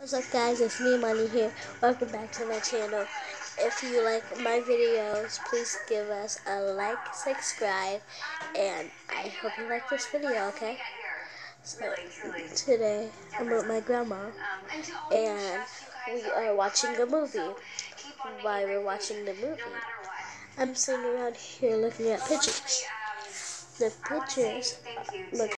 What's up guys, it's me Money here. Welcome back to my channel. If you like my videos, please give us a like, subscribe, and I hope you like this video, okay? So, today I'm with my grandma, and we are watching a movie. While we're watching the movie, I'm sitting around here looking at pictures. The pictures look